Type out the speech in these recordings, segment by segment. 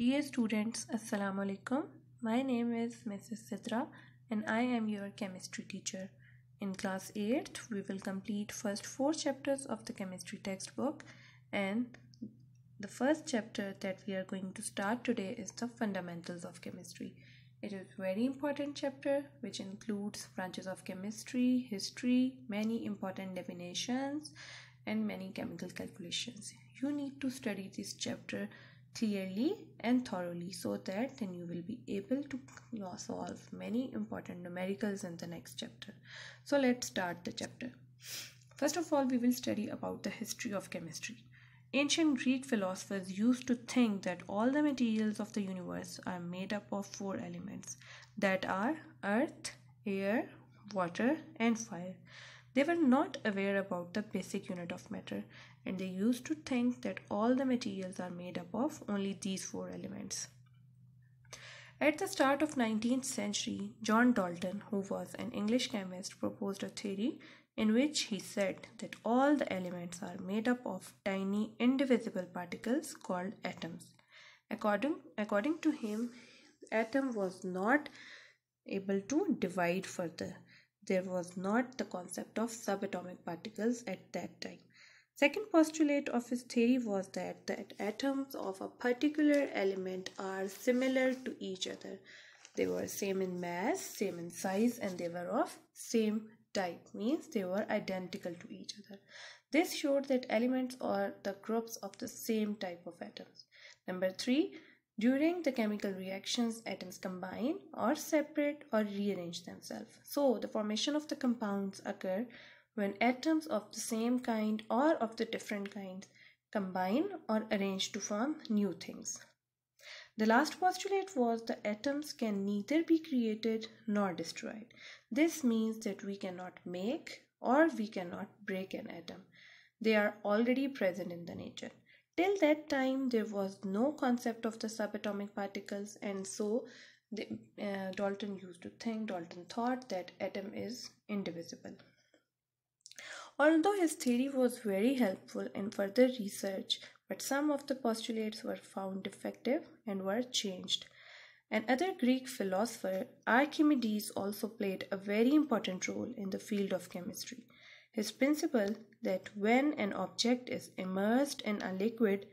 Dear students, Assalamu alaikum. My name is Mrs. Sidra and I am your chemistry teacher. In class 8th, we will complete first four chapters of the chemistry textbook and the first chapter that we are going to start today is the fundamentals of chemistry. It is a very important chapter which includes branches of chemistry, history, many important definitions and many chemical calculations. You need to study this chapter clearly and thoroughly so that then you will be able to solve many important numericals in the next chapter. So let's start the chapter. First of all we will study about the history of chemistry. Ancient greek philosophers used to think that all the materials of the universe are made up of four elements that are earth air water and fire. They were not aware about the basic unit of matter and they used to think that all the materials are made up of only these four elements. At the start of 19th century, John Dalton, who was an English chemist, proposed a theory in which he said that all the elements are made up of tiny indivisible particles called atoms. According, according to him, atom was not able to divide further there was not the concept of subatomic particles at that time. Second postulate of his theory was that the atoms of a particular element are similar to each other. They were same in mass, same in size, and they were of same type, means they were identical to each other. This showed that elements are the groups of the same type of atoms. Number three, during the chemical reactions, atoms combine or separate or rearrange themselves. So, the formation of the compounds occur when atoms of the same kind or of the different kinds combine or arrange to form new things. The last postulate was the atoms can neither be created nor destroyed. This means that we cannot make or we cannot break an atom. They are already present in the nature. Till that time, there was no concept of the subatomic particles, and so the, uh, Dalton used to think, Dalton thought that atom is indivisible. Although his theory was very helpful in further research, but some of the postulates were found defective and were changed. Another Greek philosopher, Archimedes, also played a very important role in the field of chemistry. His principle that when an object is immersed in a liquid,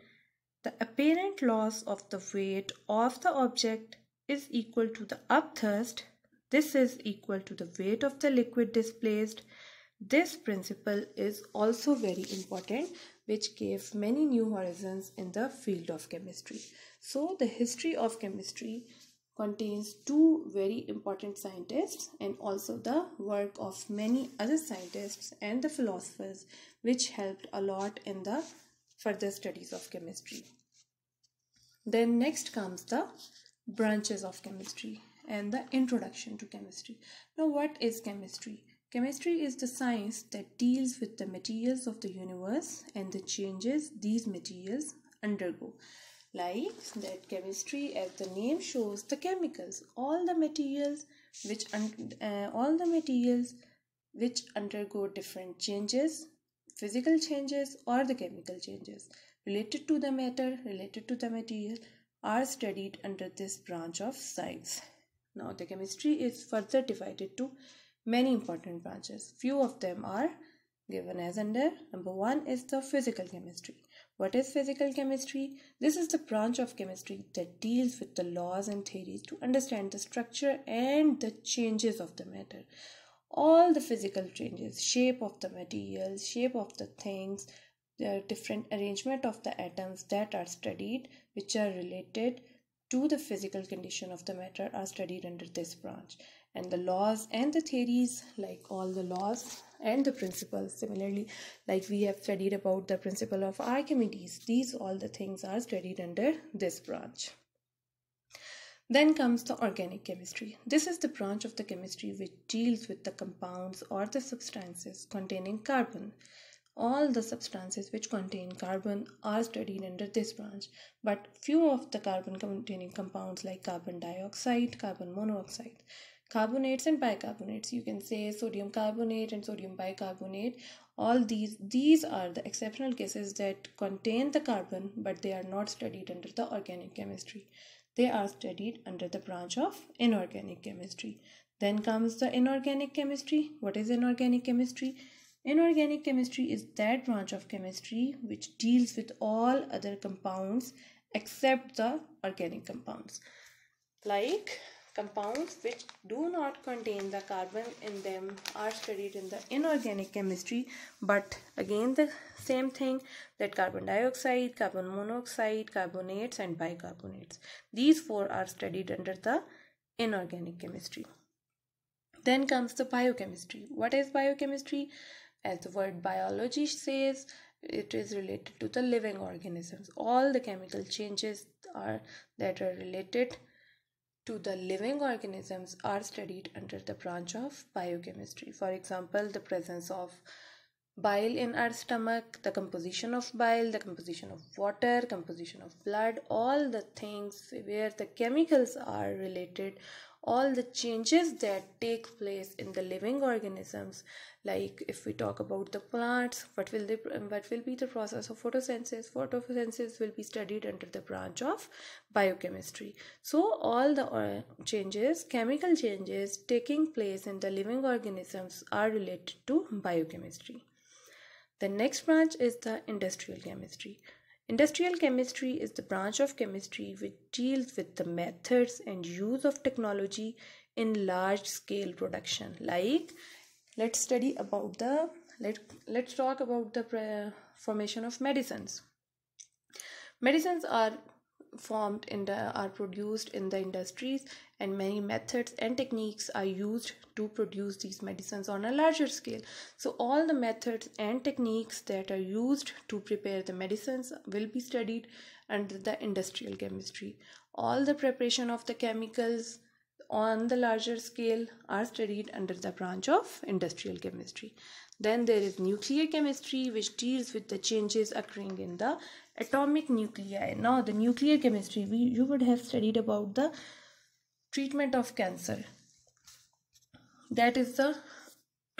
the apparent loss of the weight of the object is equal to the upthrust. This is equal to the weight of the liquid displaced. This principle is also very important which gave many new horizons in the field of chemistry. So the history of chemistry contains two very important scientists and also the work of many other scientists and the philosophers which helped a lot in the further studies of chemistry. Then next comes the branches of chemistry and the introduction to chemistry. Now what is chemistry? Chemistry is the science that deals with the materials of the universe and the changes these materials undergo. Like that chemistry as the name shows the chemicals all the materials which uh, all the materials which undergo different changes physical changes or the chemical changes related to the matter related to the material are studied under this branch of science. Now the chemistry is further divided to many important branches few of them are given as under number 1 is the physical chemistry what is physical chemistry? This is the branch of chemistry that deals with the laws and theories to understand the structure and the changes of the matter. All the physical changes, shape of the materials, shape of the things, the different arrangement of the atoms that are studied, which are related to the physical condition of the matter, are studied under this branch. And the laws and the theories, like all the laws and the principles similarly like we have studied about the principle of archimedes these all the things are studied under this branch then comes the organic chemistry. This is the branch of the chemistry which deals with the compounds or the substances containing carbon. All the substances which contain carbon are studied under this branch, but few of the carbon containing compounds like carbon dioxide, carbon monoxide, carbonates and bicarbonates. You can say sodium carbonate and sodium bicarbonate. All these these are the exceptional cases that contain the carbon but they are not studied under the organic chemistry. They are studied under the branch of inorganic chemistry. Then comes the inorganic chemistry. What is inorganic chemistry? Inorganic chemistry is that branch of chemistry which deals with all other compounds except the organic compounds like Compounds which do not contain the carbon in them are studied in the inorganic chemistry but again the same thing that carbon dioxide, carbon monoxide, carbonates and bicarbonates. These four are studied under the inorganic chemistry. Then comes the biochemistry. What is biochemistry? As the word biology says, it is related to the living organisms. All the chemical changes are that are related to the living organisms are studied under the branch of biochemistry. For example, the presence of bile in our stomach, the composition of bile, the composition of water, composition of blood, all the things where the chemicals are related all the changes that take place in the living organisms like if we talk about the plants what will they what will be the process of photosynthesis? Photosynthesis will be studied under the branch of biochemistry. So all the uh, changes chemical changes taking place in the living organisms are related to biochemistry. The next branch is the industrial chemistry Industrial chemistry is the branch of chemistry which deals with the methods and use of technology in large scale production. Like, let's study about the let let's talk about the uh, formation of medicines. Medicines are formed in the are produced in the industries and many methods and techniques are used to produce these medicines on a larger scale. So all the methods and techniques that are used to prepare the medicines will be studied under the industrial chemistry. All the preparation of the chemicals on the larger scale are studied under the branch of industrial chemistry. Then there is nuclear chemistry which deals with the changes occurring in the atomic nuclei. Now the nuclear chemistry we you would have studied about the treatment of cancer. That is the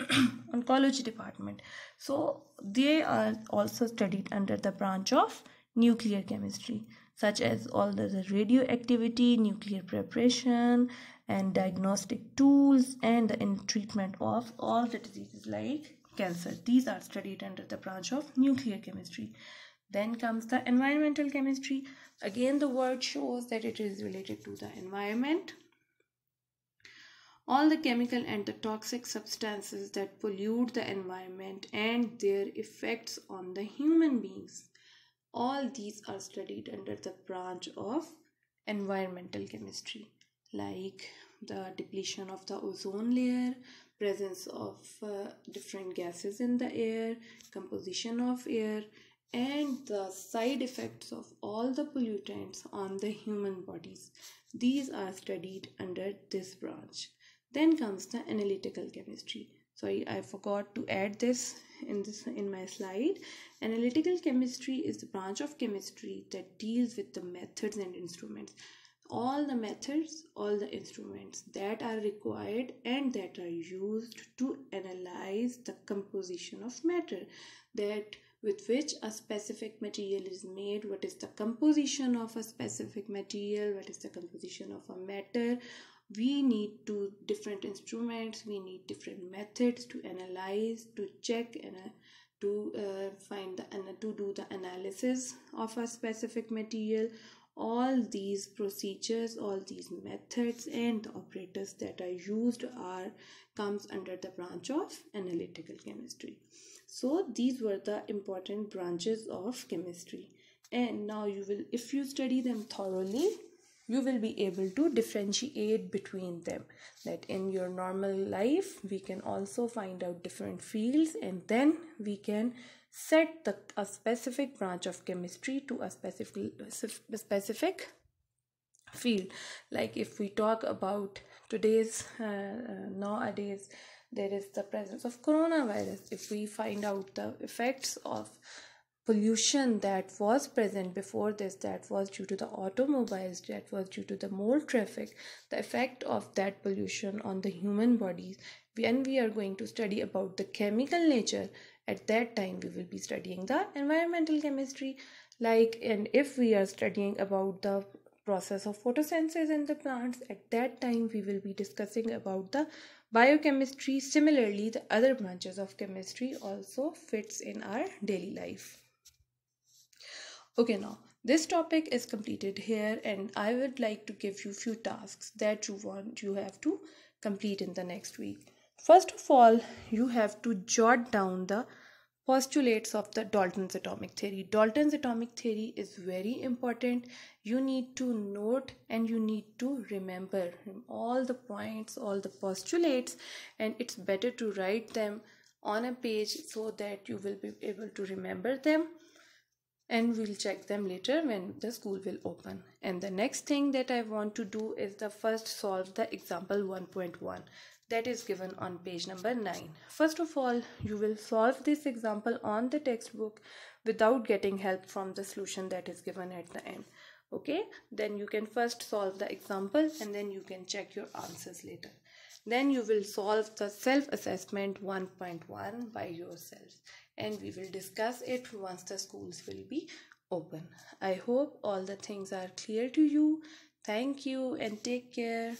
oncology department. So they are also studied under the branch of nuclear chemistry such as all the radioactivity nuclear preparation and diagnostic tools and the treatment of all the diseases like cancer these are studied under the branch of nuclear chemistry then comes the environmental chemistry. Again, the word shows that it is related to the environment. All the chemical and the toxic substances that pollute the environment and their effects on the human beings. All these are studied under the branch of environmental chemistry, like the depletion of the ozone layer, presence of uh, different gases in the air, composition of air, and the side effects of all the pollutants on the human bodies. These are studied under this branch. Then comes the analytical chemistry. Sorry, I forgot to add this in this in my slide. Analytical chemistry is the branch of chemistry that deals with the methods and instruments. All the methods, all the instruments that are required and that are used to analyze the composition of matter that with which a specific material is made, what is the composition of a specific material, what is the composition of a matter. We need two different instruments, we need different methods to analyze, to check, and uh, to uh, find the and to do the analysis of a specific material. All these procedures all these methods and the operators that are used are comes under the branch of analytical chemistry. So these were the important branches of chemistry. And now you will if you study them thoroughly you will be able to differentiate between them. That in your normal life we can also find out different fields and then we can set the a specific branch of chemistry to a specific specific field. Like if we talk about today's uh, uh, nowadays there is the presence of coronavirus. If we find out the effects of pollution that was present before this that was due to the automobiles that was due to the more traffic the effect of that pollution on the human bodies. When we are going to study about the chemical nature at that time we will be studying the environmental chemistry. Like and if we are studying about the process of photosynthesis in the plants at that time we will be discussing about the biochemistry. Similarly the other branches of chemistry also fits in our daily life okay now this topic is completed here and i would like to give you few tasks that you want you have to complete in the next week first of all you have to jot down the postulates of the Dalton's atomic theory. Dalton's atomic theory is very important. You need to note and you need to remember all the points, all the postulates, and it's better to write them on a page so that you will be able to remember them and we'll check them later when the school will open and the next thing that i want to do is the first solve the example 1.1 that is given on page number 9. First of all, you will solve this example on the textbook without getting help from the solution that is given at the end. Okay, then you can first solve the example and then you can check your answers later. Then you will solve the self-assessment 1.1 by yourselves and we will discuss it once the schools will be open. I hope all the things are clear to you. Thank you and take care.